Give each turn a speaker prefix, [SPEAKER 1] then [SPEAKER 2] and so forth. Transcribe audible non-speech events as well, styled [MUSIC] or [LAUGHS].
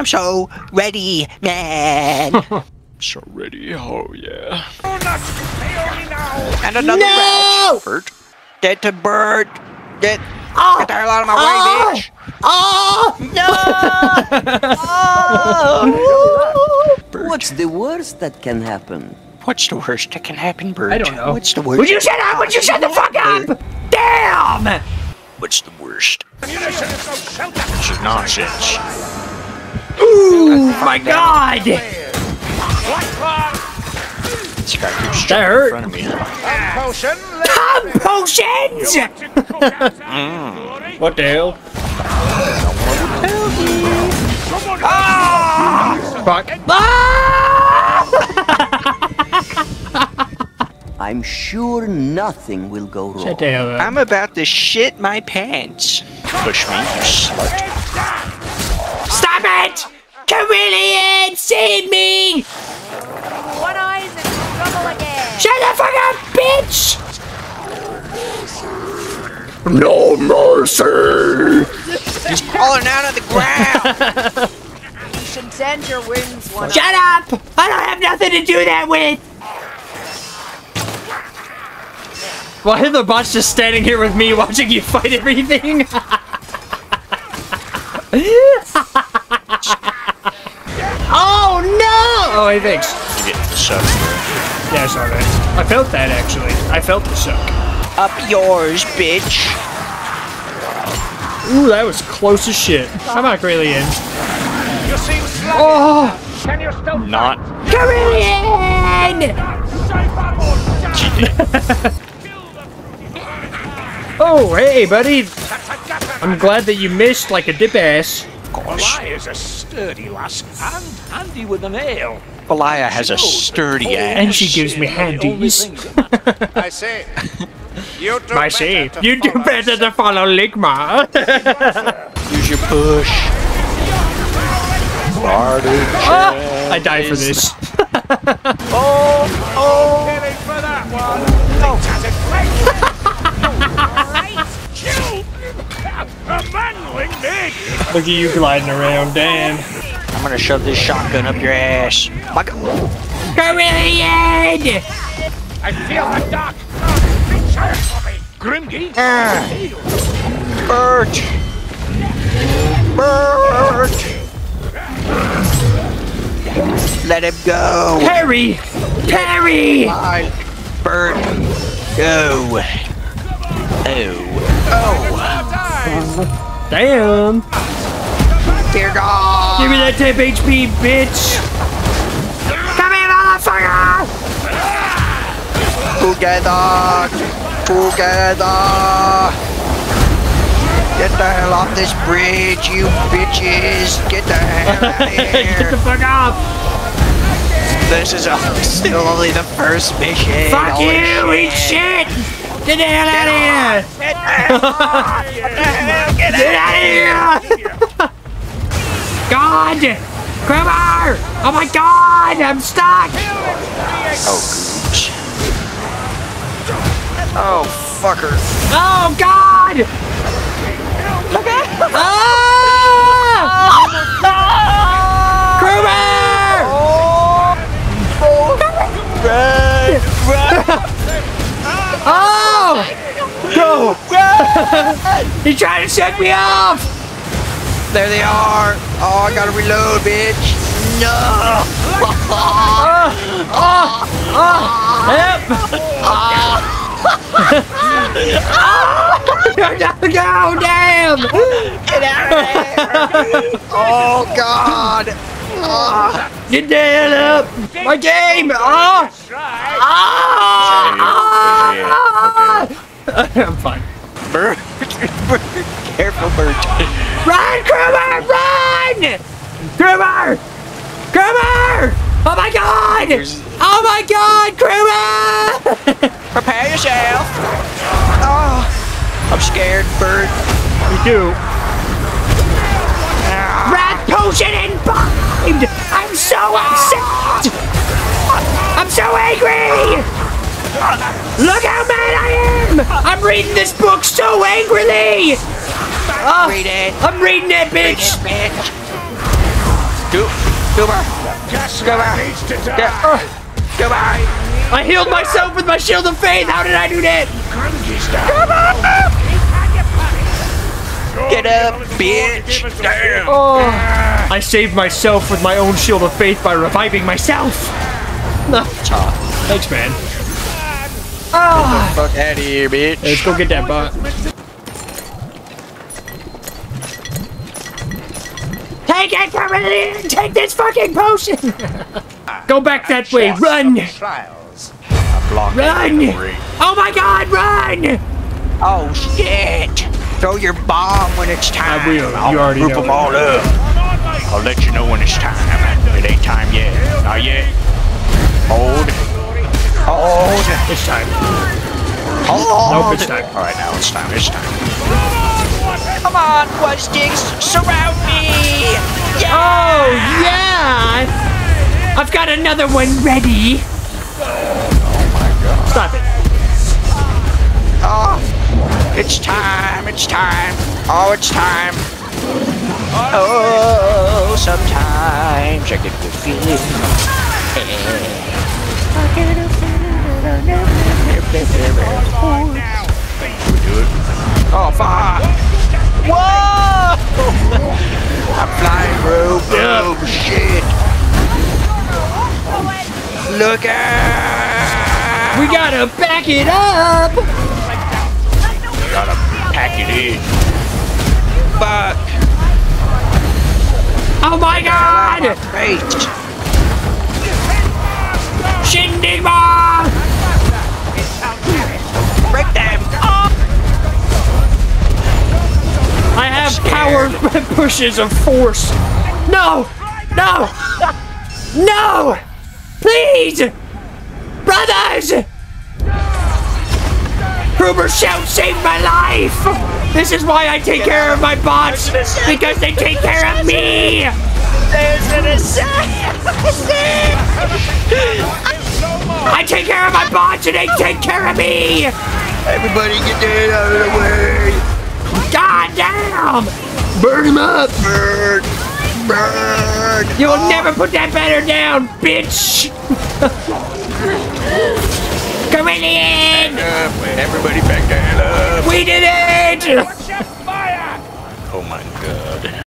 [SPEAKER 1] I'm so ready, man. [LAUGHS]
[SPEAKER 2] So ready. Oh yeah.
[SPEAKER 1] and another
[SPEAKER 3] No!
[SPEAKER 1] rat. Bert. Get to bird. Get,
[SPEAKER 3] Oh,
[SPEAKER 1] get the hell out of my ah! Ah! [LAUGHS]
[SPEAKER 3] Oh!
[SPEAKER 1] way, bitch.
[SPEAKER 3] Oh no!
[SPEAKER 4] What's the worst that can happen?
[SPEAKER 1] What's the worst that can happen, Bird?
[SPEAKER 3] I don't know.
[SPEAKER 1] What's the worst?
[SPEAKER 3] Would you shut up? Would you shut the fuck up? Damn!
[SPEAKER 1] What's the worst?
[SPEAKER 2] This is nonsense.
[SPEAKER 3] Ooh, my god!
[SPEAKER 1] This guy keeps
[SPEAKER 3] That
[SPEAKER 1] jumping
[SPEAKER 3] hurt.
[SPEAKER 1] in front of me.
[SPEAKER 3] Come potions! What the hell? Fuck. Ah! [LAUGHS]
[SPEAKER 4] I'm sure nothing will go wrong.
[SPEAKER 3] Shut the hell up.
[SPEAKER 1] I'm about to shit my pants. Push me, you slut.
[SPEAKER 2] No mercy.
[SPEAKER 1] He's falling out of the ground. [LAUGHS]
[SPEAKER 5] You should send your wings one
[SPEAKER 3] Shut up! I don't have nothing to do that with! Well, Hitlerbot's just standing here with me watching you fight everything. [LAUGHS] oh no! Oh, hey, thanks.
[SPEAKER 1] you get the suck.
[SPEAKER 3] Yeah, I saw that. I felt that actually. I felt the suck.
[SPEAKER 1] Up yours, bitch.
[SPEAKER 3] Ooh, that was close as shit. How about Kerillian?
[SPEAKER 6] You seem sluggish.
[SPEAKER 3] Oh!
[SPEAKER 6] Can you still
[SPEAKER 1] Not.
[SPEAKER 3] Kerillian!
[SPEAKER 1] She. [LAUGHS]
[SPEAKER 3] Oh, hey, buddy. I'm glad that you missed like a dip ass.
[SPEAKER 6] Why is a sturdy lass and handy with an ale.
[SPEAKER 1] Belia has a sturdy ass.
[SPEAKER 3] And she gives me handies.
[SPEAKER 6] I say, [LAUGHS] you do
[SPEAKER 3] I say, you do better to follow Ligma. [LAUGHS]
[SPEAKER 1] Use your push.
[SPEAKER 3] Ah, I die for this. [LAUGHS]
[SPEAKER 6] Oh, oh. Kidding for that one. Oh.
[SPEAKER 5] Alright.
[SPEAKER 6] Kill. A manling.
[SPEAKER 3] Look at you gliding around, damn.
[SPEAKER 1] I'm gonna shove this shotgun up your ass. My God.
[SPEAKER 3] Kerillian!
[SPEAKER 6] I feel the dark. Out for me. Grimgy. Uh.
[SPEAKER 1] Bert. Bert. Let him go.
[SPEAKER 3] Harry! Harry!
[SPEAKER 1] Bye. Bert. Go. Oh.
[SPEAKER 3] Damn!
[SPEAKER 1] Dear God.
[SPEAKER 3] Give me that 10 HP, bitch! Come here, motherfucker!
[SPEAKER 1] Together. Together. Get the hell off this bridge, you bitches. Get the hell out of here!
[SPEAKER 3] Get the fuck off!
[SPEAKER 1] This is uh, still only the first mission.
[SPEAKER 3] Fuck
[SPEAKER 1] Holy
[SPEAKER 3] you, eat shit! Get the hell out of here!
[SPEAKER 1] Get the hell [LAUGHS] Get
[SPEAKER 3] Get out of here! God! Crowbar! Oh my god! I'm stuck!
[SPEAKER 1] Oh, gooch. Oh, fucker.
[SPEAKER 3] Oh god! Look at ah! Crowbar!
[SPEAKER 1] Run! Run!
[SPEAKER 3] Oh! Go! He's trying to shut me off!
[SPEAKER 1] There they are. Oh, I gotta reload, bitch. No! [LAUGHS]
[SPEAKER 3] Ah, ah, ah, help! [LAUGHS] no, no, damn!
[SPEAKER 1] Get out of there! [LAUGHS] Oh, God! Oh,
[SPEAKER 3] Get the hell up! My game! Oh! Ah! I'm fine.
[SPEAKER 1] Bert. Bert. Careful, Bert.
[SPEAKER 3] Run, Kruber! Run! Kruber! Kruber! Oh my god! Oh my god, Kruber! [LAUGHS]
[SPEAKER 1] Prepare yourself. Oh, I'm scared, bird.
[SPEAKER 3] Me too. Rat potion imbibed! I'm so upset! I'm so angry! Look how mad I am! I'm reading this book so angrily! Oh,
[SPEAKER 1] Read it.
[SPEAKER 3] I'm reading it,
[SPEAKER 1] Read
[SPEAKER 3] bitch!
[SPEAKER 1] it, bitch. Goober!
[SPEAKER 6] Gas
[SPEAKER 1] Come on.
[SPEAKER 6] needs to die. Ah.
[SPEAKER 1] Get, goodbye!
[SPEAKER 3] I healed myself with my shield of faith. How did I do that?
[SPEAKER 6] Grimgie's down.
[SPEAKER 1] Get up, bitch! Damn!
[SPEAKER 3] Oh, I saved myself with my own shield of faith by reviving myself. [LAUGHS] Thanks, man. Ah,
[SPEAKER 1] Fuck out of here, bitch!
[SPEAKER 3] let's go get that bot. Take it, Chameleon! Take this fucking potion! go back that way. Run!
[SPEAKER 1] Trials. I blocked
[SPEAKER 3] Run! Oh my God! Run!
[SPEAKER 1] Oh shit! Throw your bomb when it's time.
[SPEAKER 3] I will.
[SPEAKER 1] I'll
[SPEAKER 3] You already
[SPEAKER 1] group
[SPEAKER 3] know
[SPEAKER 1] them all up. I'll let you know when it's time. It ain't time yet. Not yet. Hold. Hold.
[SPEAKER 3] It's time.
[SPEAKER 1] Hold.
[SPEAKER 3] Nope, oh, it's time.
[SPEAKER 1] All right, now it's time. It's time. Come on, Blood Sticks, surround me! Yeah!
[SPEAKER 3] Oh yeah! I've got another one ready. Oh, my God. Stop it.
[SPEAKER 1] Oh, it's time, it's time. Oh, it's time. Oh, sometimes I get the feeling. Oh, fuck. Whoa! I'm flying, bro. Boom, shit. Look out!
[SPEAKER 3] We gotta back it up.
[SPEAKER 1] Gotta pack it in. Fuck.
[SPEAKER 3] Oh my God!
[SPEAKER 1] Right.
[SPEAKER 3] Have pushes of force. No! No! No! Please! Brothers! Gruber Shout saved my life! This is why I take care of my bots! Because they take care of me!
[SPEAKER 1] There's an assassin.
[SPEAKER 3] I take care of my bots and they take care of me!
[SPEAKER 1] Everybody get that out of the way.
[SPEAKER 3] God damn! Burn him up!
[SPEAKER 1] Burn! Burn!
[SPEAKER 3] You'll never put that banner down, bitch! [LAUGHS] Chameleon!
[SPEAKER 1] Uh, everybody back that up.
[SPEAKER 3] We did it!
[SPEAKER 6] Watch your fire!
[SPEAKER 1] Oh my god.